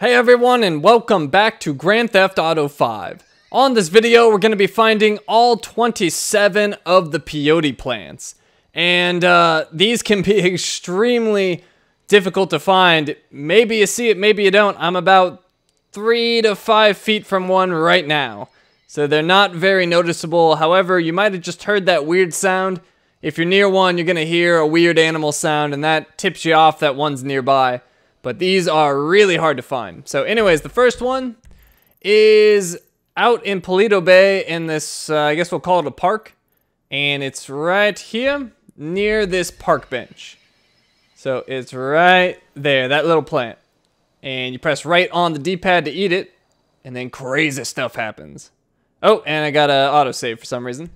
Hey everyone and welcome back to Grand Theft Auto 5. On this video we're going to be finding all 27 of the peyote plants. And uh, these can be extremely difficult to find. Maybe you see it, maybe you don't. I'm about 3 to 5 feet from one right now. So they're not very noticeable. However, you might have just heard that weird sound. If you're near one, you're going to hear a weird animal sound and that tips you off that one's nearby. But these are really hard to find. So anyways, the first one is out in Paleto Bay in this, uh, I guess we'll call it a park. And it's right here near this park bench. So it's right there, that little plant. And you press right on the D-pad to eat it. And then crazy stuff happens. Oh, and I got a autosave for some reason.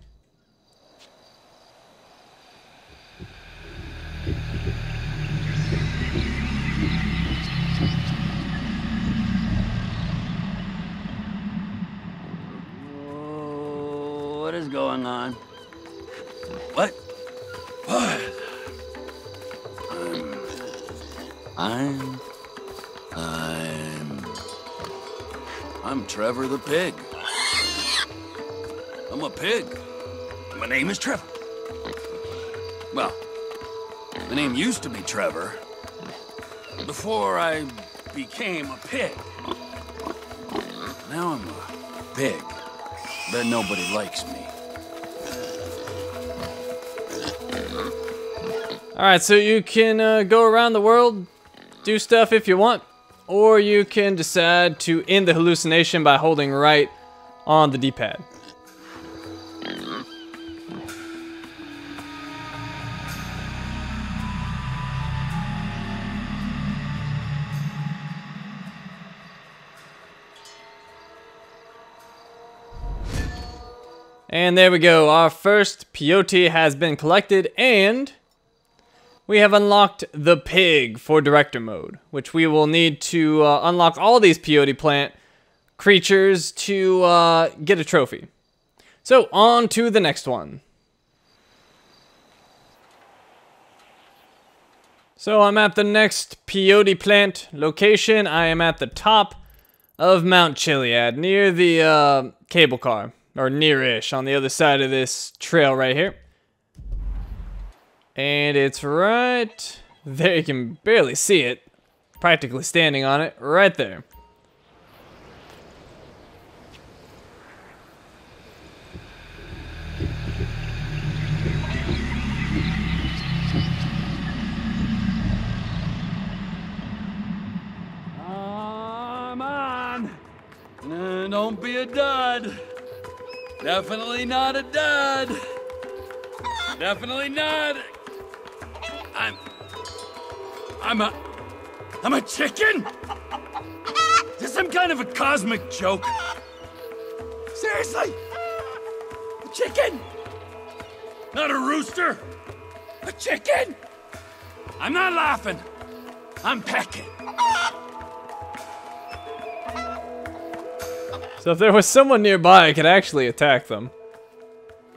Is going on? What? What? I'm. I'm. I'm. I'm Trevor the pig. I'm a pig. My name is Trevor. Well, my name used to be Trevor before I became a pig. Now I'm a pig. But nobody likes me. Alright, so you can uh, go around the world, do stuff if you want, or you can decide to end the hallucination by holding right on the D-pad. And there we go, our first peyote has been collected and we have unlocked the pig for director mode, which we will need to uh, unlock all these peyote plant creatures to uh, get a trophy. So on to the next one. So I'm at the next peyote plant location. I am at the top of Mount Chiliad near the uh, cable car or near-ish on the other side of this trail right here. And it's right there. You can barely see it. Practically standing on it right there. On! Don't be a dud. Definitely not a dud. Definitely not. I'm. I'm a. I'm a chicken? Is this some kind of a cosmic joke? Seriously? A chicken? Not a rooster? A chicken? I'm not laughing. I'm pecking. So if there was someone nearby, I could actually attack them.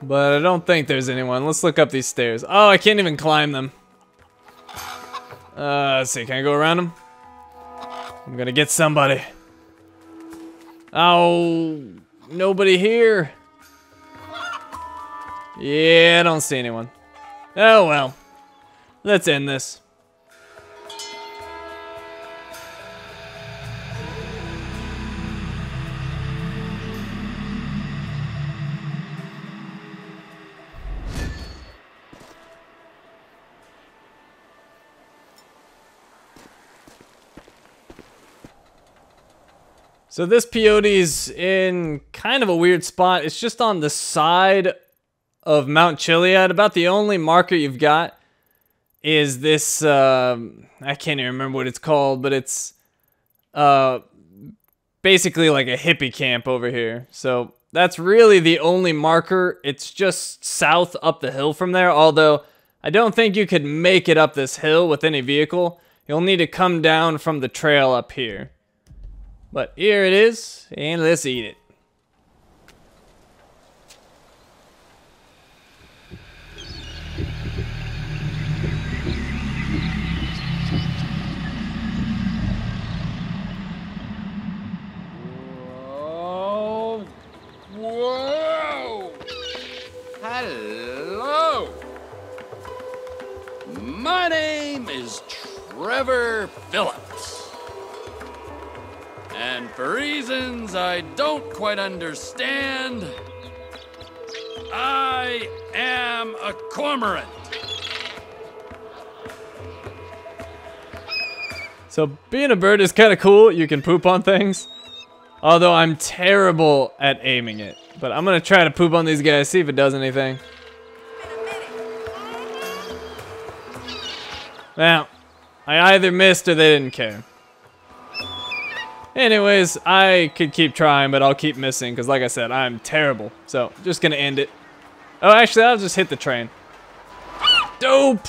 But I don't think there's anyone. Let's look up these stairs. Oh, I can't even climb them. Uh, let's see. Can I go around them? I'm gonna get somebody. Oh, nobody here. Yeah, I don't see anyone. Oh well. Let's end this. So this peyote's in kind of a weird spot. It's just on the side of Mount Chiliad. About the only marker you've got is this, uh, I can't even remember what it's called, but it's uh, basically like a hippie camp over here. So that's really the only marker. It's just south up the hill from there, although I don't think you could make it up this hill with any vehicle. You'll need to come down from the trail up here. But here it is, and let's eat it. Whoa. Hello. My name is Trevor Phillips. And for reasons I don't quite understand, I am a cormorant. So being a bird is kind of cool. You can poop on things. Although I'm terrible at aiming it. But I'm going to try to poop on these guys, see if it does anything. Now, I either missed or they didn't care. Anyways, I could keep trying, but I'll keep missing because, like I said, I'm terrible. So, just to end it. Oh, actually, I'll just hit the train. Dope!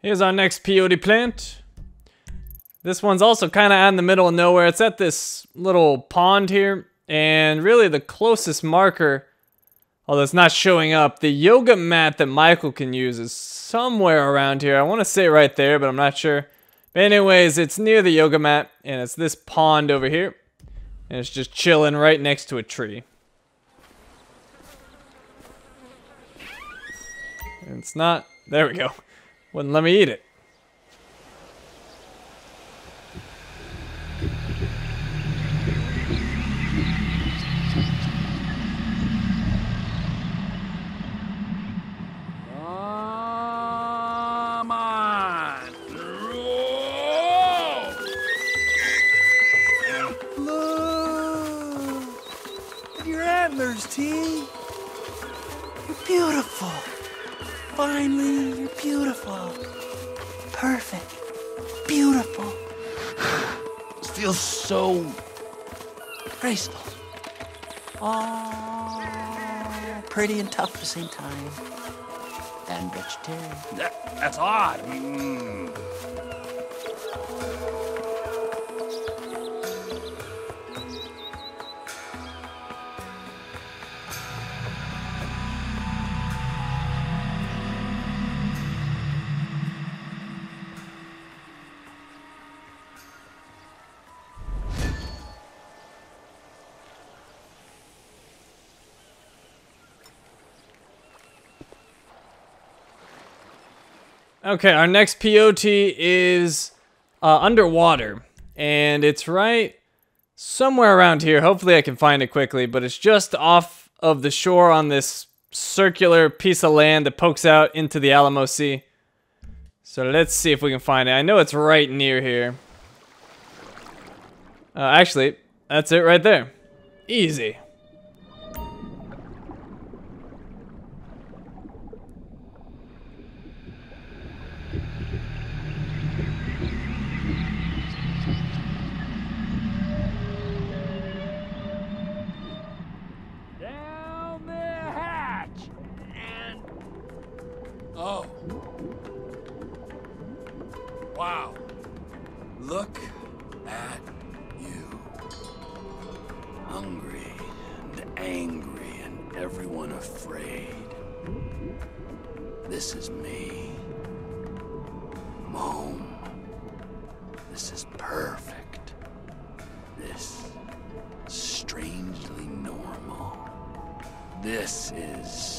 Here's our next peyote plant. This one's also kind of in the middle of nowhere. It's at this little pond here. And really the closest marker, although it's not showing up, the yoga mat that Michael can use is somewhere around here. I want to say right there, but I'm not sure. But anyways, it's near the yoga mat. And it's this pond over here. And it's just chilling right next to a tree. It's not... There we go. Wouldn't let me eat it. Come on. Look at your antlers, T. You're beautiful. Finally, you're beautiful. Perfect. Beautiful. This feels so graceful. Oh, pretty and tough at the same time. And vegetarian. That, that's odd. Mm. Okay, our next peyote is uh, underwater, and it's right somewhere around here. Hopefully, I can find it quickly, but it's just off of the shore on this circular piece of land that pokes out into the Alamo Sea. So let's see if we can find it. I know it's right near here. Uh, actually, that's it right there. Easy. Angry and everyone afraid. This is me. Mom. This is perfect. This strangely normal. This is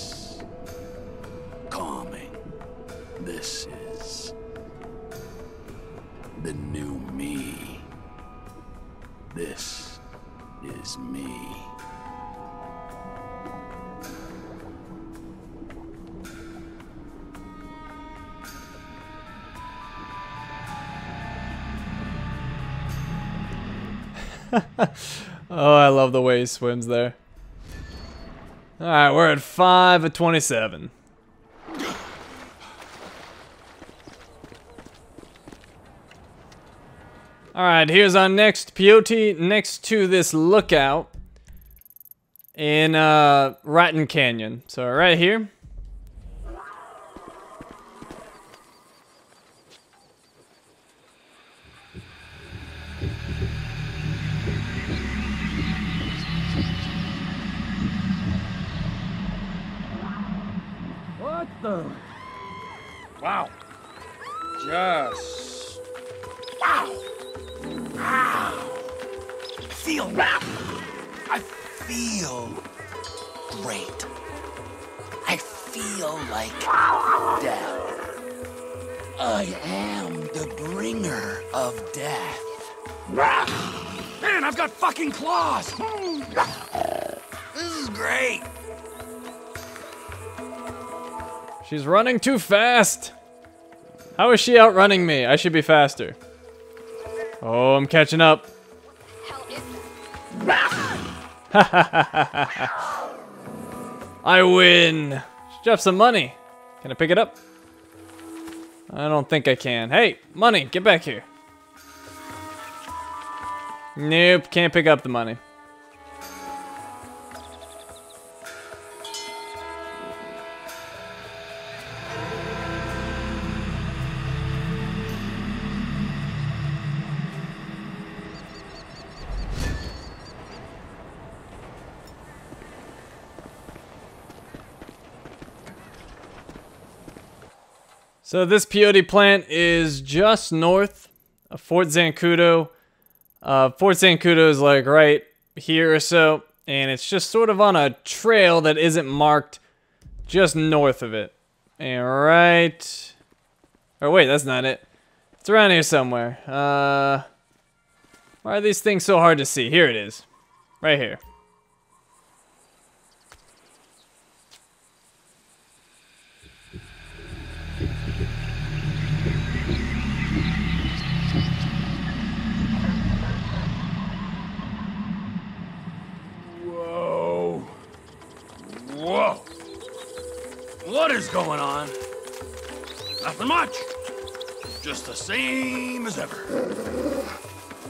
Oh, I love the way he swims there. Alright, we're at 5 of 27. Alright, here's our next peyote next to this lookout in uh, Raton Canyon. So right here. Wow. Just. Wow. Wow. I feel. I feel great. I feel like death. I am the bringer of death. Man, I've got fucking claws! This is great. She's running too fast. How is she outrunning me? I should be faster. Oh, I'm catching up. I win. Should have some money. Can I pick it up? I don't think I can. Hey, money, get back here. Nope, can't pick up the money. So this peyote plant is just north of Fort Zancudo. Uh, Fort Zancudo is like right here or so, and it's just sort of on a trail that isn't marked just north of it. And right... Oh wait, that's not it. It's around here somewhere. Uh, why are these things so hard to see? Here it is. Right here. Whoa. Whoa. What is going on? Nothing much. Just the same as ever.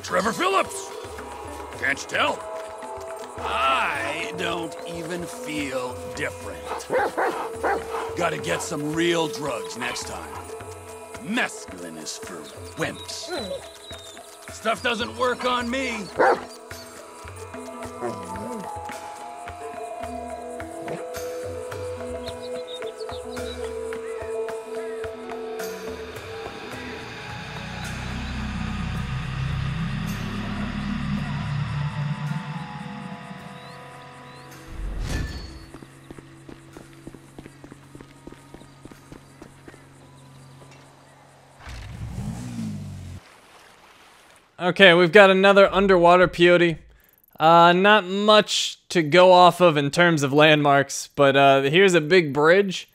Trevor Phillips. Can't you tell? I don't even feel different. Gotta get some real drugs next time. Mescaline is for wimps. Stuff doesn't work on me. Okay, we've got another underwater peyote. Uh, not much to go off of in terms of landmarks, but uh, here's a big bridge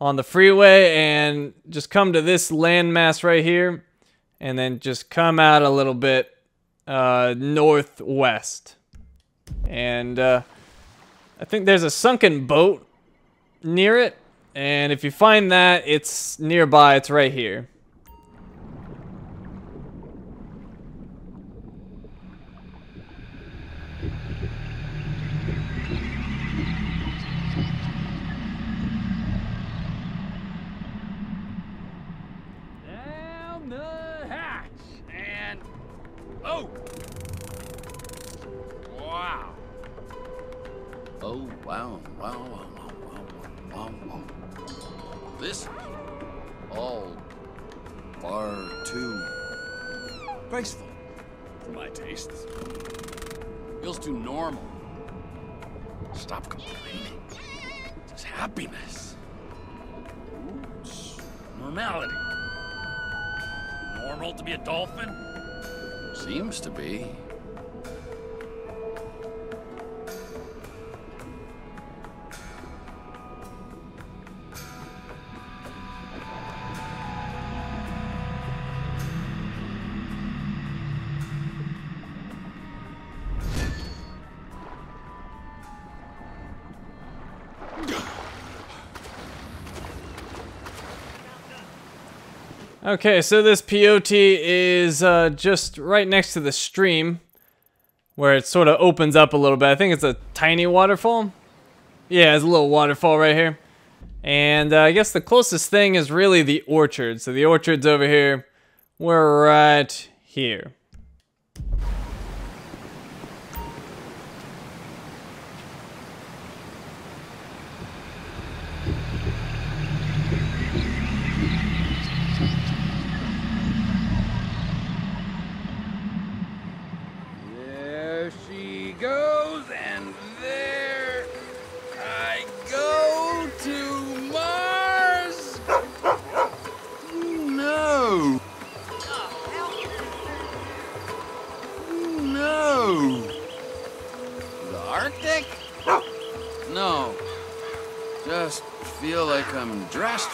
on the freeway, and just come to this landmass right here, and then just come out a little bit uh, northwest. And uh, I think there's a sunken boat near it, and if you find that, it's nearby, it's right here. Okay, so this peyote is uh, just right next to the stream where it sort of opens up a little bit. I think it's a tiny waterfall. Yeah, it's a little waterfall right here. And uh, I guess the closest thing is really the orchard. So the orchard's over here. We're right here.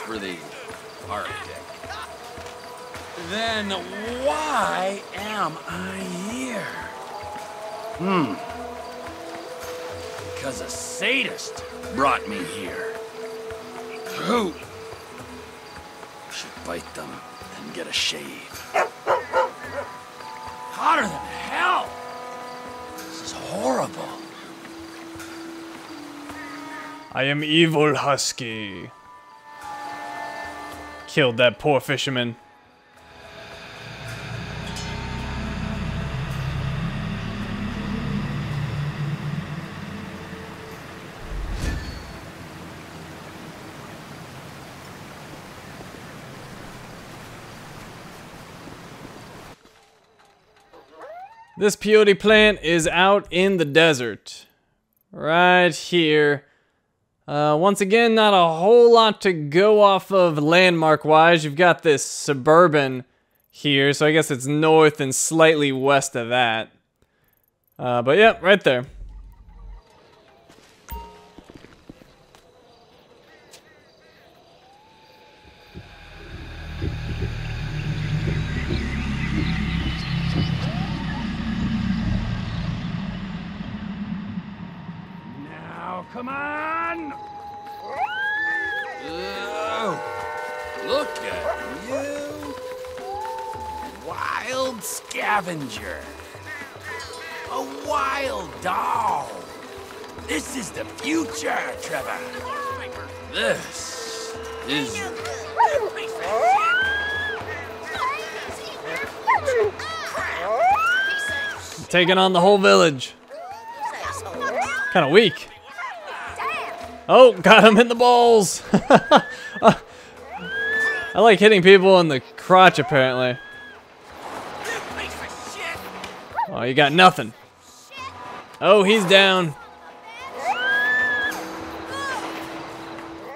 For the Arctic. Then why am I here? Hmm. Because a sadist brought me here. Who? Should bite them and get a shave. Hotter than hell! This is horrible. I am evil husky. Killed that poor fisherman. This peyote plant is out in the desert. Right here. Uh, once again, not a whole lot to go off of landmark-wise. You've got this suburban here, so I guess it's north and slightly west of that. Uh, but yeah, right there. Now, come on! Scavenger! A wild dog! This is the future, Trevor! This is Taking on the whole village. Kind of weak. Oh, got him in the balls. I like hitting people in the crotch, apparently. Oh, you got nothing. Oh, he's down.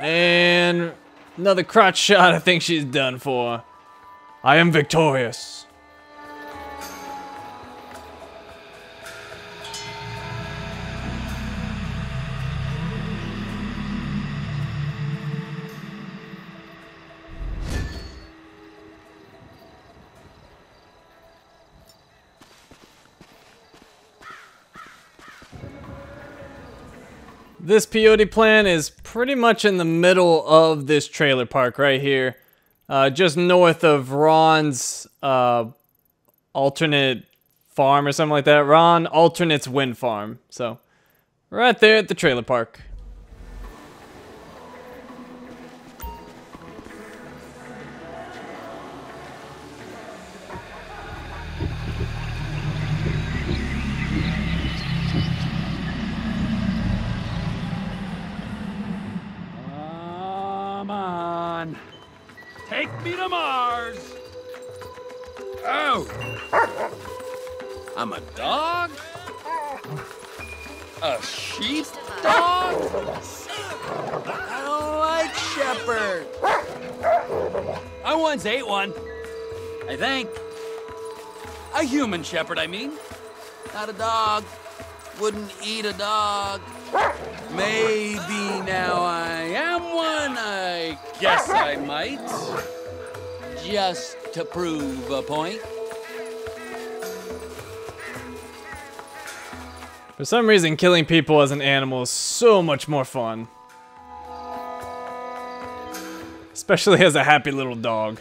And another crotch shot. I think she's done for. I am victorious. This peyote plant is pretty much in the middle of this trailer park right here. Uh, just north of Ron's uh, alternate farm or something like that. Ron Alternate's Wind Farm. So, right there at the trailer park. To Mars. Oh. I'm a dog? A sheep dog? I don't like shepherd. I once ate one. I think. A human shepherd, I mean. Not a dog. Wouldn't eat a dog. Maybe now I am one. I guess I might. Just to prove a point. For some reason, killing people as an animal is so much more fun. Especially as a happy little dog.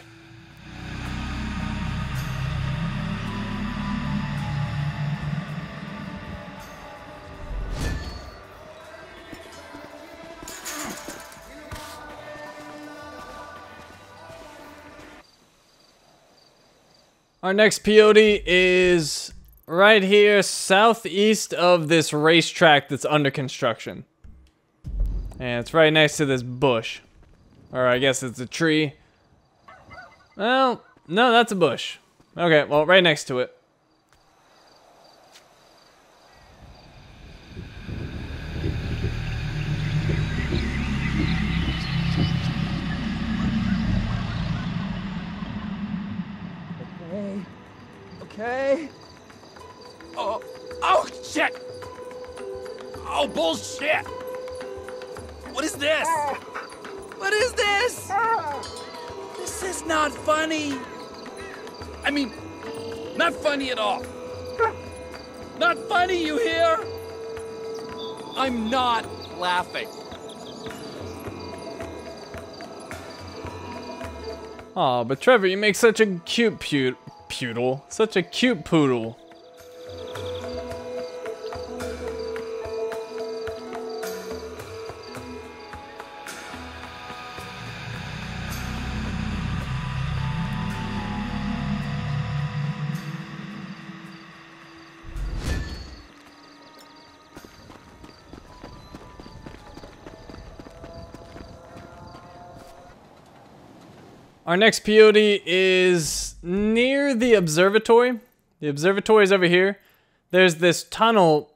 Our next peyote is right here southeast of this racetrack that's under construction. And it's right next to this bush. Or I guess it's a tree. Well, no, that's a bush. Okay, well, right next to it. Okay. Oh, oh, shit! Oh, bullshit! What is this? What is this? This is not funny. I mean, not funny at all. Not funny, you hear? I'm not laughing. Oh, but Trevor, you make such a cute pu- poodle. Such a cute poodle. Our next peyote is near the observatory. The observatory is over here. There's this tunnel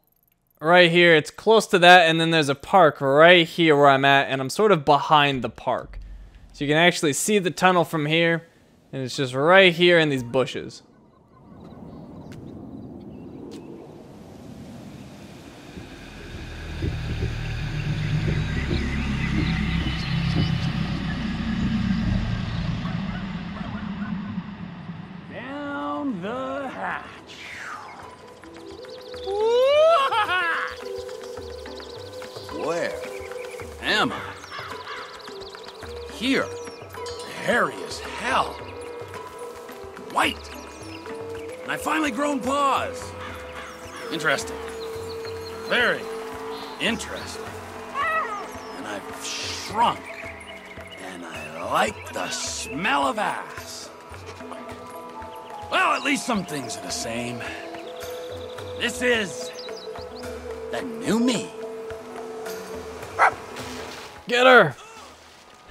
right here. It's close to that, and then there's a park right here where I'm at, and I'm sort of behind the park. So you can actually see the tunnel from here, and it's just right here in these bushes. Here. Hairy as hell. White. And I finally grown paws. Interesting. Very interesting. And I've shrunk. And I like the smell of ass. Well, at least some things are the same. This is the new me. Get her!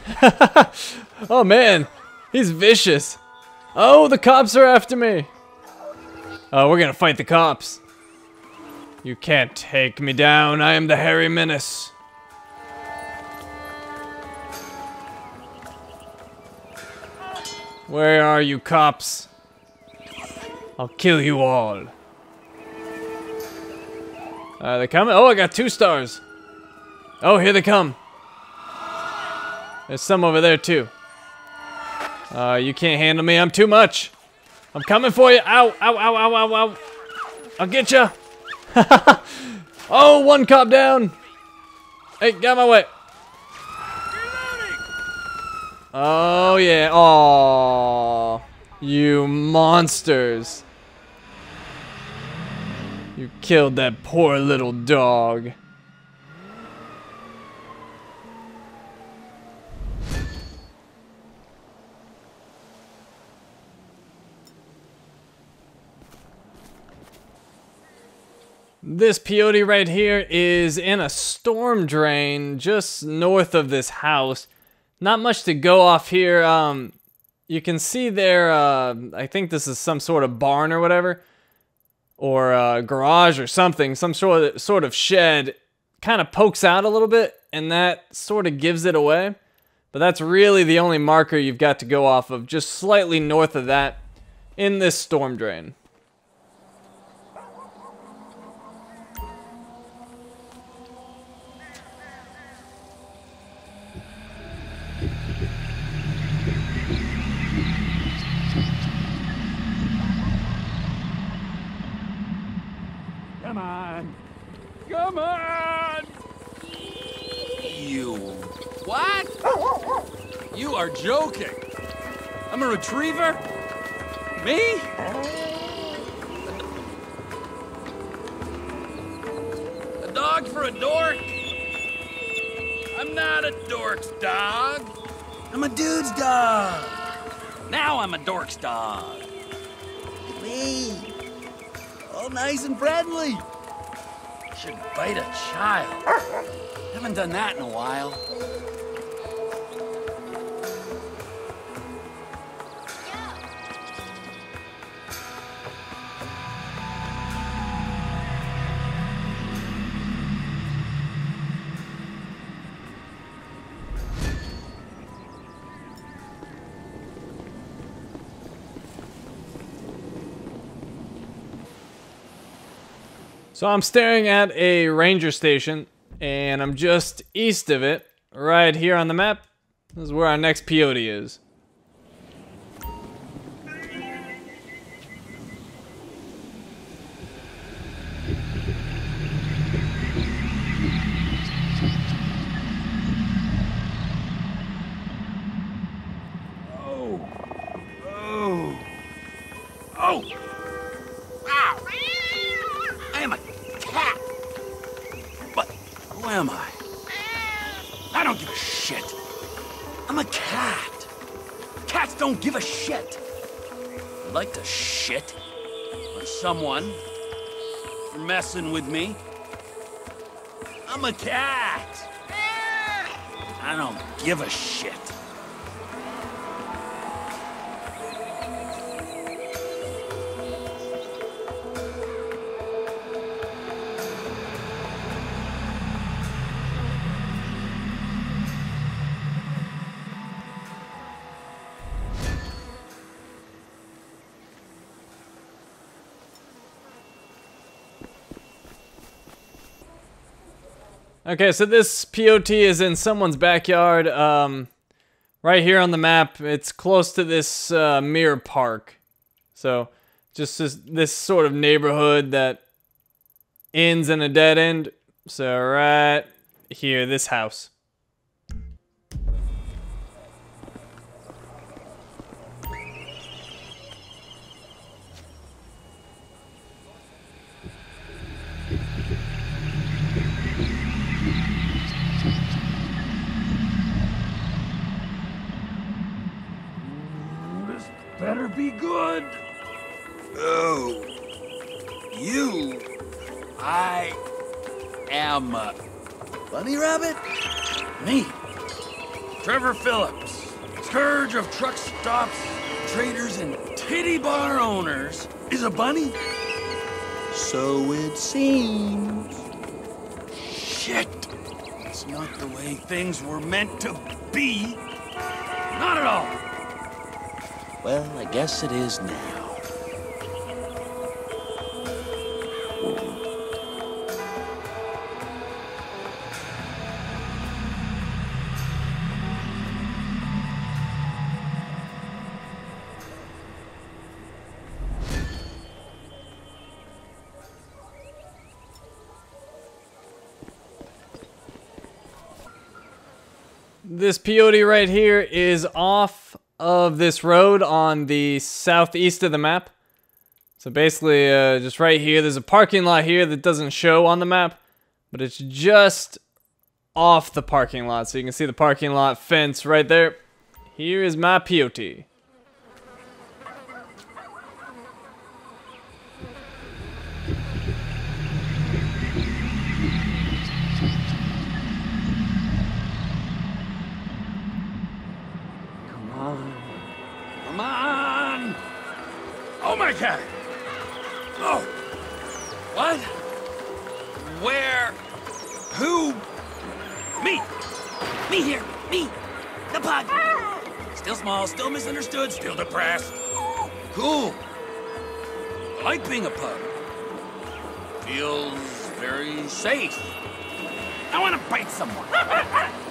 oh man, he's vicious. Oh, the cops are after me. Oh, we're gonna fight the cops. You can't take me down. I am the hairy menace. Where are you cops? I'll kill you all. Uh, they coming? Oh, I got two stars. Oh, here they come. There's some over there too. Uh, you can't handle me. I'm too much. I'm coming for you. Ow, ow, ow, ow, ow, ow. I'll get you. oh, one cop down. Hey, get out my way. Oh, yeah. Oh, you monsters. You killed that poor little dog. This peyote right here is in a storm drain just north of this house. Not much to go off here. Um, you can see there, uh, I think this is some sort of barn or whatever, or a garage or something, some sort of, sort of shed kind of pokes out a little bit, and that sort of gives it away. But that's really the only marker you've got to go off of, just slightly north of that in this storm drain. Come on! You. What? You are joking. I'm a retriever? Me? A dog for a dork? I'm not a dork's dog. I'm a dude's dog. Now I'm a dork's dog. Me. All nice and friendly. Should bite a child. Haven't done that in a while. So I'm staring at a ranger station, and I'm just east of it, right here on the map. This is where our next peyote is. Okay, so this peyote is in someone's backyard. Um, right here on the map, it's close to this uh, mirror park. So, just this, this sort of neighborhood that ends in a dead end. So, right here, this house. I am a bunny rabbit. Me, Trevor Phillips, scourge of truck stops, traders, and titty bar owners. Is a bunny? So it seems. Shit. It's not the way things were meant to be. Not at all. Well, I guess it is now. This peyote right here is off of this road on the southeast of the map. So basically, uh, just right here, there's a parking lot here that doesn't show on the map, but it's just off the parking lot. So you can see the parking lot fence right there. Here is my peyote. Come on. Come on! Oh! Oh! What? Where? Who? Me! Me here! Me! The pug! Still small, still misunderstood, still depressed. Cool. I like being a pug. Feels very safe. I want to bite someone.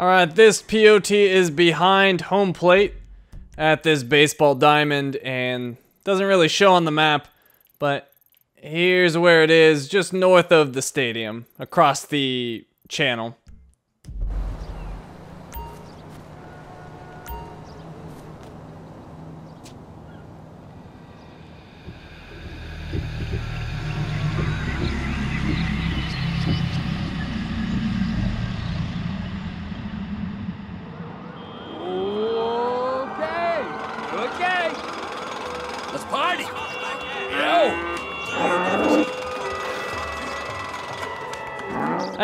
Alright, this peyote is behind home plate at this baseball diamond and doesn't really show on the map, but here's where it is, just north of the stadium, across the channel.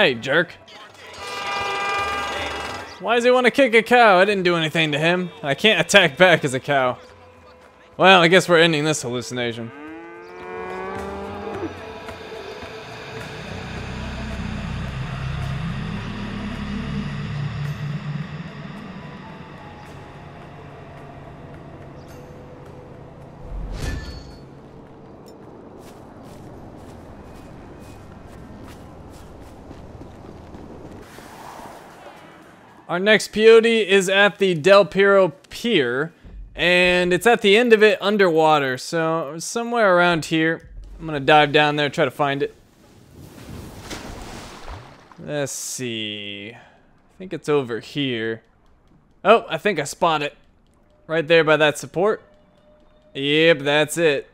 Hey, jerk. Why does he want to kick a cow? I didn't do anything to him. I can't attack back as a cow. Well, I guess we're ending this hallucination. Our next peyote is at the Del Perro Pier, and it's at the end of it underwater, so somewhere around here. I'm gonna dive down there, try to find it. Let's see. I think it's over here. Oh, I think I spot it. Right there by that support. Yep, that's it.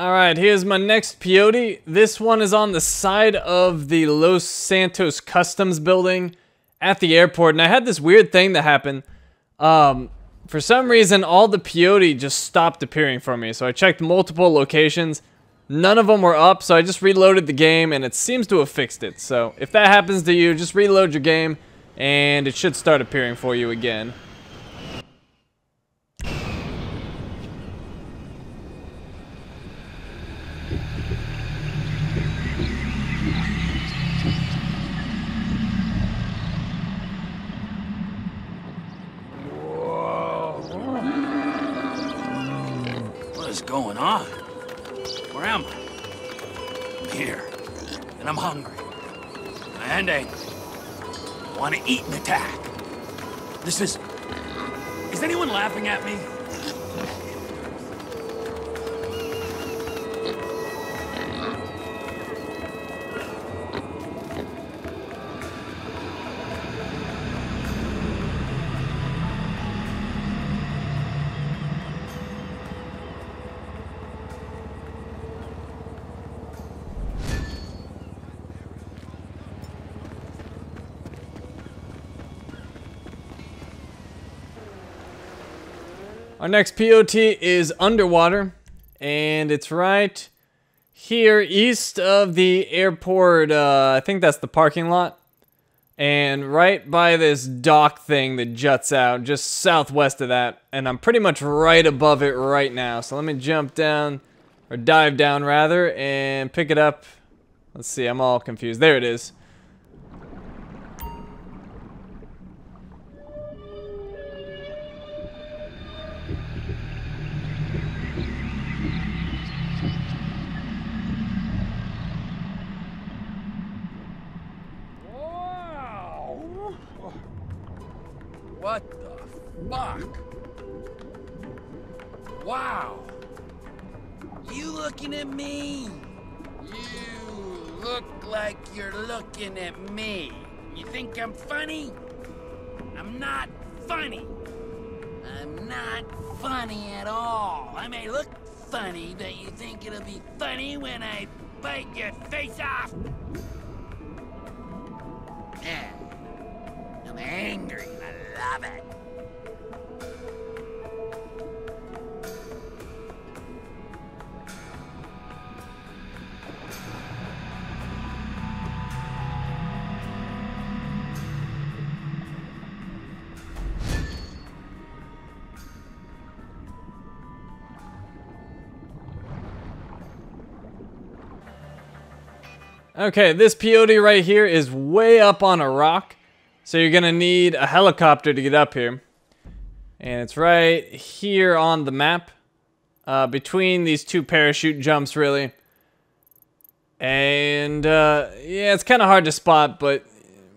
All right, here's my next peyote. This one is on the side of the Los Santos Customs building at the airport. And I had this weird thing that happened. Um, for some reason, all the peyote just stopped appearing for me. So I checked multiple locations. None of them were up, so I just reloaded the game, and it seems to have fixed it. So if that happens to you, just reload your game, and it should start appearing for you again. On? Where am I? I'm here, and I'm hungry, and angry. I want to eat and attack. This is. Is anyone laughing at me? Our next peyote is underwater, and it's right here east of the airport. Uh, I think that's the parking lot. And right by this dock thing that juts out, just southwest of that. And I'm pretty much right above it right now. So let me jump down, or dive down rather, and pick it up. Let's see, I'm all confused. There it is. What the fuck? Wow! You looking at me? You look like you're looking at me. You think I'm funny? I'm not funny. I'm not funny at all. I may look funny, but you think it'll be funny when I bite your face off? Yeah. I'm angry and I love it! Okay, this peyote right here is way up on a rock. So you're gonna need a helicopter to get up here. And it's right here on the map. Uh, between these two parachute jumps, really. And, uh, yeah, it's kind of hard to spot, but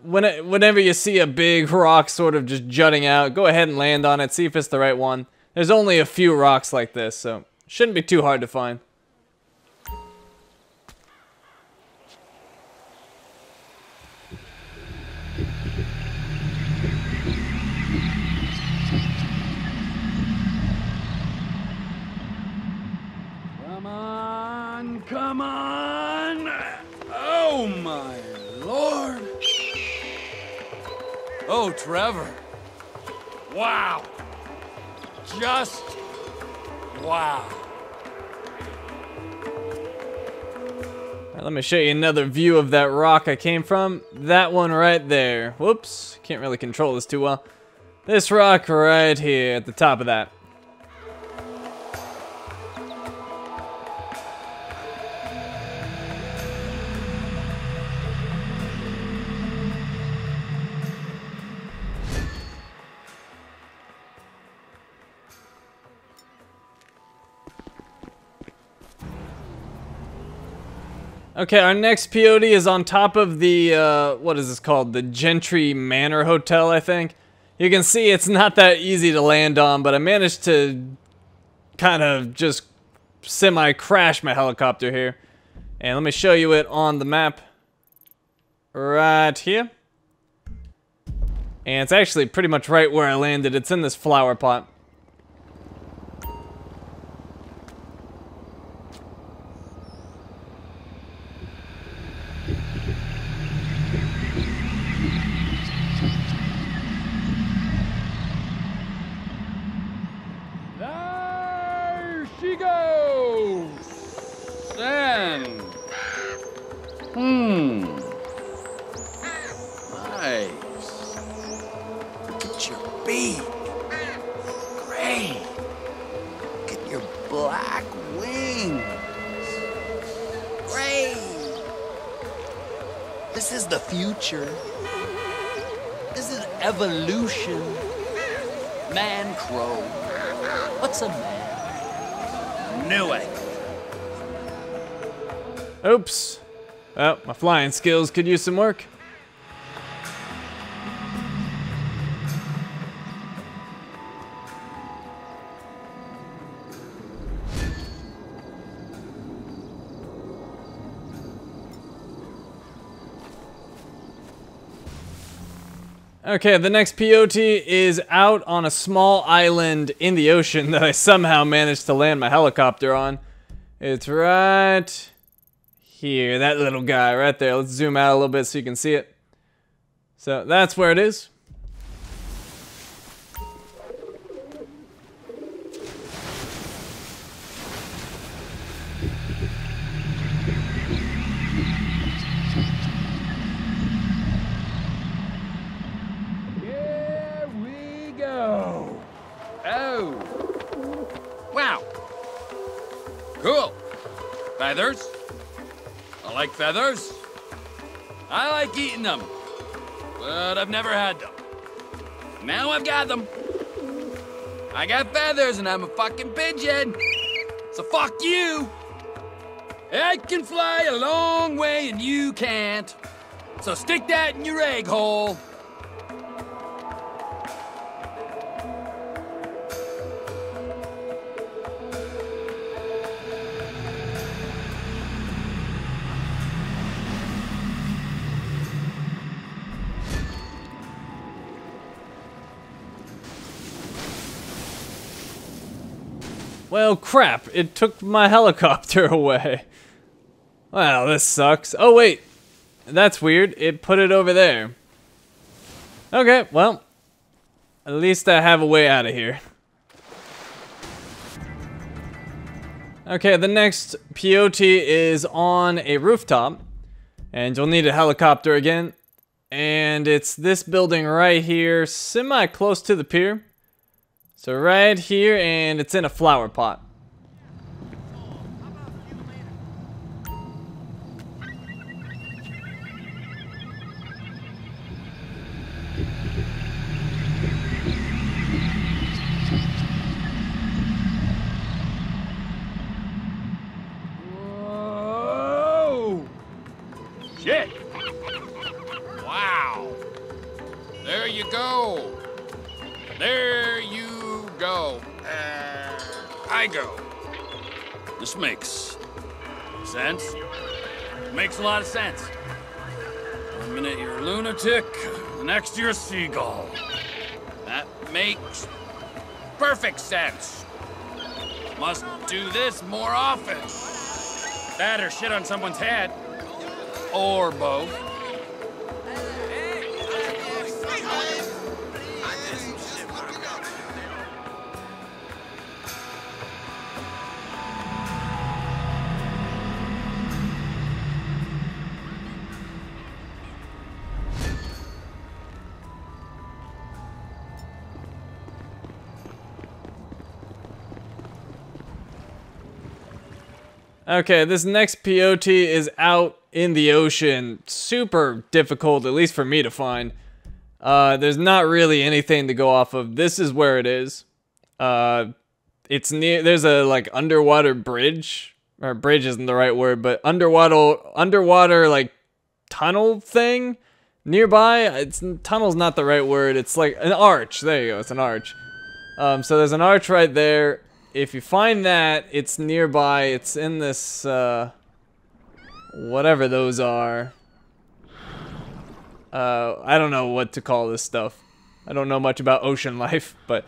when it, whenever you see a big rock sort of just jutting out, go ahead and land on it, see if it's the right one. There's only a few rocks like this, so shouldn't be too hard to find. Come on, come on! Oh my lord! Oh, Trevor. Wow. Just wow. Let me show you another view of that rock I came from. That one right there. Whoops, can't really control this too well. This rock right here at the top of that. Okay, our next peyote is on top of the, uh, what is this called? The Gentry Manor Hotel, I think. You can see it's not that easy to land on, but I managed to kind of just semi-crash my helicopter here. And let me show you it on the map. Right here. And it's actually pretty much right where I landed. It's in this flower pot. The future. This is evolution. Man crow. What's a man? Knew it. Oops. Well, my flying skills could use some work. Okay, the next peyote is out on a small island in the ocean that I somehow managed to land my helicopter on. It's right here, that little guy right there. Let's zoom out a little bit so you can see it. So that's where it is. Feathers. I like feathers. I like eating them. But I've never had them. Now I've got them. I got feathers and I'm a fucking pigeon. So fuck you. I can fly a long way and you can't. So stick that in your egg hole. Well, crap. It took my helicopter away. Well, this sucks. Oh, wait. That's weird. It put it over there. Okay, well. At least I have a way out of here. Okay, the next peyote is on a rooftop. And you'll need a helicopter again. And it's this building right here, semi close to the pier. So right here, and it's in a flower pot. I go. This makes sense. Makes a lot of sense. One minute you're a lunatic, the next you're a seagull. That makes perfect sense. Must do this more often. That or shit on someone's head. Or both. Okay, this next peyote is out in the ocean. Super difficult, at least for me to find. Uh, there's not really anything to go off of. This is where it is. Uh, it's near. There's a like underwater bridge, or bridge isn't the right word, but underwater, underwater like tunnel thing nearby. It's tunnel's not the right word. It's like an arch. There you go. It's an arch. Um, so there's an arch right there if you find that, it's nearby. It's in this, uh, whatever those are. Uh, I don't know what to call this stuff. I don't know much about ocean life, but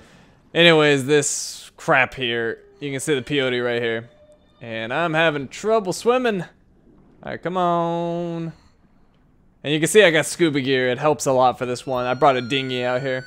anyways, this crap here, you can see the peyote right here. And I'm having trouble swimming. Alright, come on. And you can see I got scuba gear. It helps a lot for this one. I brought a dinghy out here.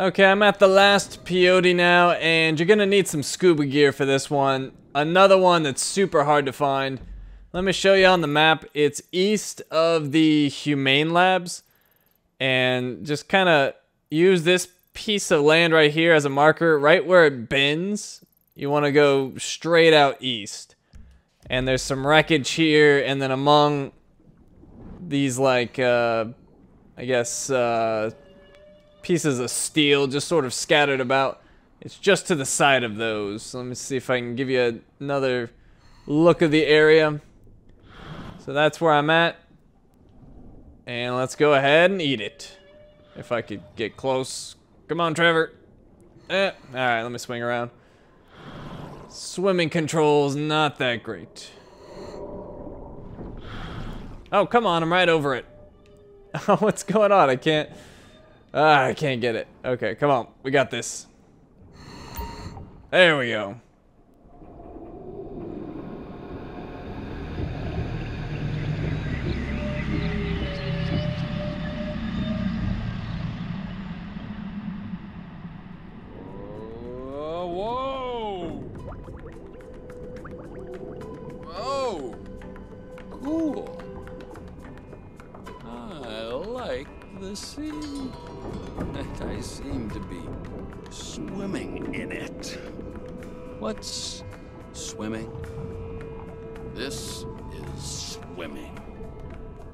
Okay, I'm at the last peyote now, and you're gonna need some scuba gear for this one. Another one that's super hard to find. Let me show you on the map. It's east of the Humane Labs, and just kind of use this piece of land right here as a marker, right where it bends. You want to go straight out east. And there's some wreckage here, and then among these, like, uh, I guess, uh, pieces of steel just sort of scattered about. It's just to the side of those. Let me see if I can give you another look of the area. So that's where I'm at. And let's go ahead and eat it. If I could get close. Come on, Trevor. Eh. Alright, let me swing around. Swimming controls, not that great. Oh, come on, I'm right over it. What's going on? I can't... Ah, I can't get it. Okay, come on. We got this. There we go. The sea. And I seem to be swimming in it. What's swimming? This is swimming.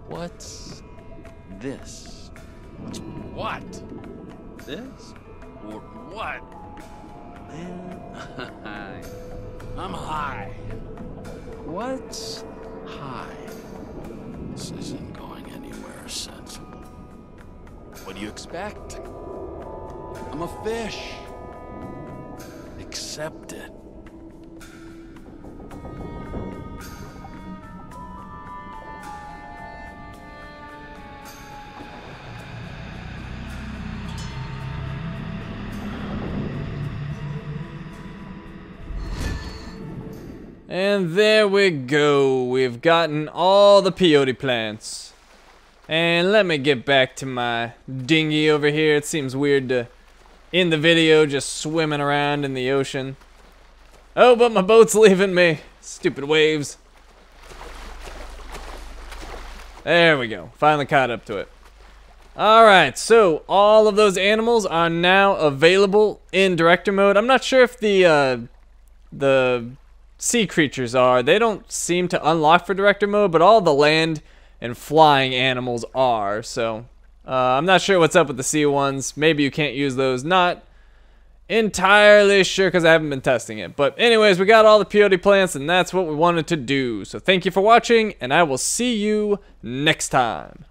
What's this? What? This? Or what? Man, I'm high. What's high? This isn't What do you expect? I'm a fish. Accept it. And there we go. We've gotten all the peyote plants. And let me get back to my dinghy over here. It seems weird to in the video just swimming around in the ocean. Oh, but my boat's leaving me. Stupid waves. There we go. Finally caught up to it. Alright, so all of those animals are now available in director mode. I'm not sure if the uh, the sea creatures are. They don't seem to unlock for director mode, but all the land and flying animals are. So uh, I'm not sure what's up with the sea ones. Maybe you can't use those. Not entirely sure because I haven't been testing it. But anyways, we got all the peyote plants and that's what we wanted to do. So thank you for watching and I will see you next time.